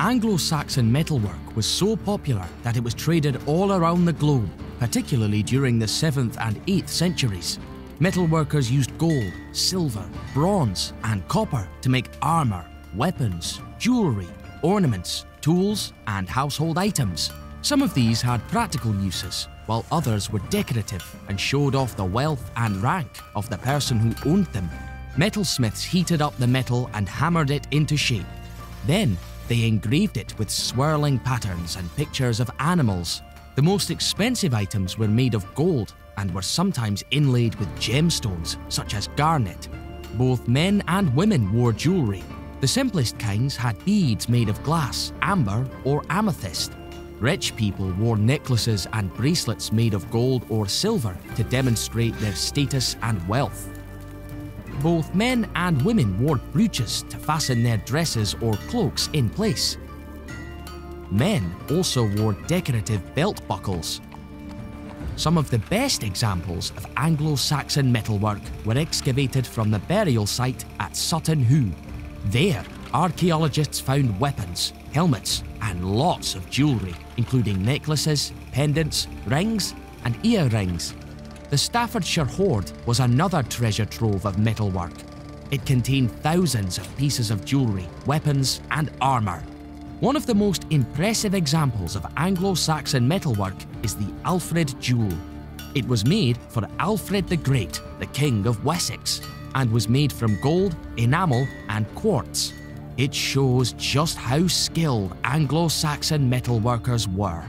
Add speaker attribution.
Speaker 1: Anglo-Saxon metalwork was so popular that it was traded all around the globe, particularly during the 7th and 8th centuries. Metalworkers used gold, silver, bronze, and copper to make armour, weapons, jewellery, ornaments, tools, and household items. Some of these had practical uses, while others were decorative and showed off the wealth and rank of the person who owned them. Metalsmiths heated up the metal and hammered it into shape. Then, they engraved it with swirling patterns and pictures of animals. The most expensive items were made of gold and were sometimes inlaid with gemstones, such as garnet. Both men and women wore jewellery. The simplest kinds had beads made of glass, amber, or amethyst. Rich people wore necklaces and bracelets made of gold or silver to demonstrate their status and wealth. Both men and women wore brooches to fasten their dresses or cloaks in place. Men also wore decorative belt buckles. Some of the best examples of Anglo-Saxon metalwork were excavated from the burial site at Sutton Hoo. There, archaeologists found weapons, helmets, and lots of jewellery, including necklaces, pendants, rings, and earrings. The Staffordshire Hoard was another treasure trove of metalwork. It contained thousands of pieces of jewellery, weapons, and armour. One of the most impressive examples of Anglo-Saxon metalwork is the Alfred Jewel. It was made for Alfred the Great, the King of Wessex, and was made from gold, enamel, and quartz. It shows just how skilled Anglo-Saxon metalworkers were.